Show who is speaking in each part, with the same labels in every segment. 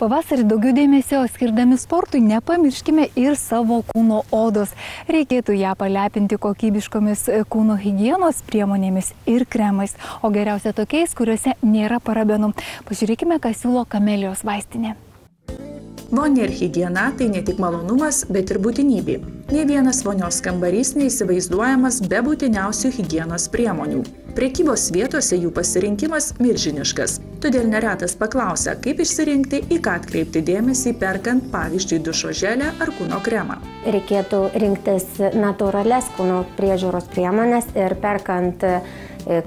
Speaker 1: Pavasarį daugiau dėmesio skirdami sportui nepamirškime ir savo kūno odos. Reikėtų ją palepinti kokybiškomis kūno hygienos priemonėmis ir kremais, o geriausia tokiais, kuriuose nėra parabenų. Pažiūrėkime, ką siūlo kamelijos vaistinė.
Speaker 2: Vonė ir hygiena tai ne tik malonumas, bet ir būtinybė. Ne vienas vonios kambarys neįsivaizduojamas be būtiniausių hygienos priemonių. Prekybos vietose jų pasirinkimas milžiniškas. Todėl neretas paklausia, kaip išsirinkti, į ką atkreipti dėmesį, perkant pavyzdžiui dušo želę ar kūno kremą.
Speaker 3: Reikėtų rinktis natūrales kūno priežiūros priemonės ir perkant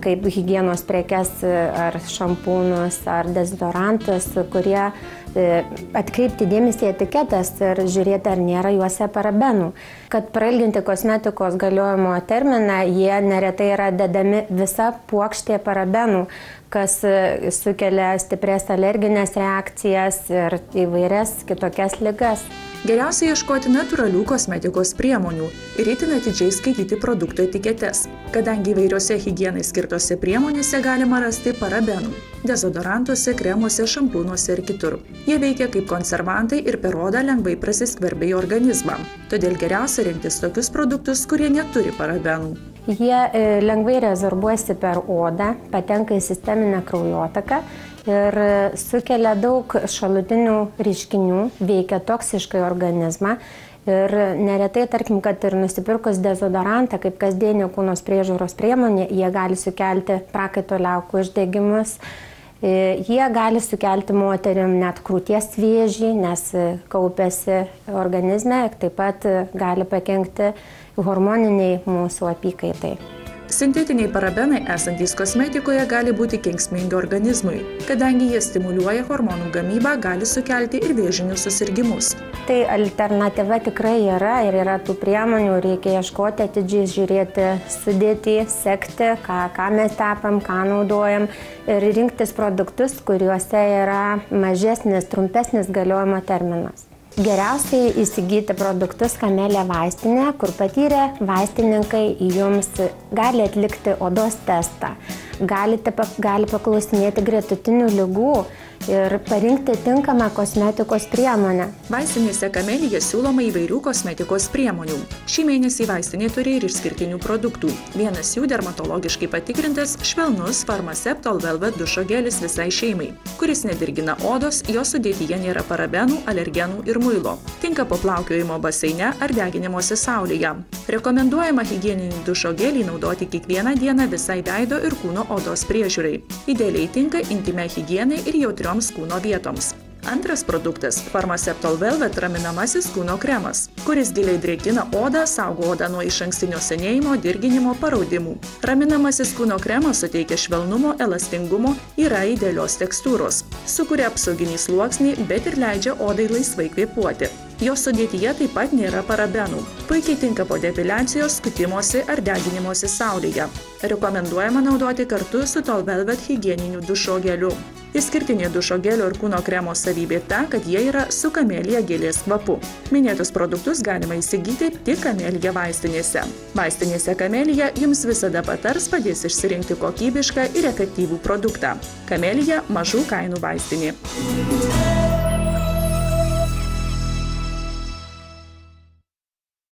Speaker 3: kaip hygienos prekes e, ar šampūnus ar dezodorantus, kurie E, atkreipti dėmesį etiketas ir žiūrėti, ar nėra juose parabenų. Kad prailginti kosmetikos galiojimo terminą, jie neretai yra dedami visa puokštė parabenų, kas e, sukelia stipres alerginės reakcijas ir įvairias kitokias ligas.
Speaker 2: Geriausia ieškoti natūralių kosmetikos priemonių ir itin atidžiai skaityti produkto etiketes, kadangi įvairiose higienai skirtose priemonėse galima rasti parabenų - dezodorantuose, kremuose, šampūnuose ir kitur. Jie veikia kaip konservantai ir per odą lengvai prasiskverbia į organizmą. Todėl geriausia rinktis tokius produktus, kurie neturi parabenų.
Speaker 3: Jie e, lengvai rezorbuojasi per odą, patenka į sisteminę kraujotaką ir sukelia daug šalutinių reiškinių, veikia toksiškai organizmą. Ir neretai, tarkim, kad ir nusipirkus dezodorantą kaip kasdienio kūnos priežiūros priemonė, jie gali sukelti prakaito liaukų uždegimus, e, Jie gali sukelti moterim net krūties vėžį, nes kaupiasi organizme, taip pat gali pakengti hormoniniai mūsų apykaitai.
Speaker 2: Sintetiniai parabenai esantys kosmetikoje gali būti kenksmingi organizmui, kadangi jie stimuliuoja hormonų gamybą, gali sukelti ir vėžinius susirgymus.
Speaker 3: Tai alternatyva tikrai yra ir yra tų priemonių, reikia ieškoti atidžiai, žiūrėti sudėti, sekti, ką, ką mes tepam, ką naudojam ir rinktis produktus, kuriuose yra mažesnis, trumpesnis galiojimo terminas. Geriausiai įsigyti produktus Kamelė vaistinė, kur patyrę vaistininkai jums gali atlikti odos testą, galite, gali paklausinėti gretutinių lygų ir parinkti tinkamą kosmetikos priemonę.
Speaker 2: Vaistinėse Kamelija siūloma įvairių kosmetikos priemonių. Šį mėnesį vaistinė turi ir išskirtinių produktų. Vienas jų dermatologiškai patikrintas švelnus Pharmaceptol Velvet dušo gelis visai šeimai, kuris nedirgina odos, jo sudėtyje nėra parabenų, alergenų ir muilo. Tinka po plaukiojimo baseine ar deginimuose saulėje. Rekomenduojama hygieninį dušo gelį naudoti kiekvieną dieną visai veido ir kūno odos priežiūrai. Idealiai tinka intime higienai ir jautriom įvairioms kūno vietoms. Antras produktas – Pharmaceptol Velvet raminamasis kūno kremas, kuris giliai drėkina odą, saugo odą nuo iš ankstinio senėjimo, dirginimo, paraudimų. Raminamasis kūno kremas suteikia švelnumo, elastingumo, yra idealios tekstūros, sukuria apsauginį sluoksnį, bet ir leidžia odai laisvai kvėpuoti. Jo sudėtyje taip pat nėra parabenų. Puikiai tinka po depiliacijos, skutimosi ar deginimosi saulėje. Rekomenduojama naudoti kartu su Tol Velvet hygieniniu dušo geliu. Išskirtinė dušo gelio ir kūno kremo savybė ta, kad jie yra su kamelija gėlės kvapu. Minėtus produktus galima įsigyti tik kamelija vaistinėse. Vaistinėse kamelija jums visada patars padės išsirinkti kokybišką ir efektyvų produktą. Kamelija mažų kainų vaistinė.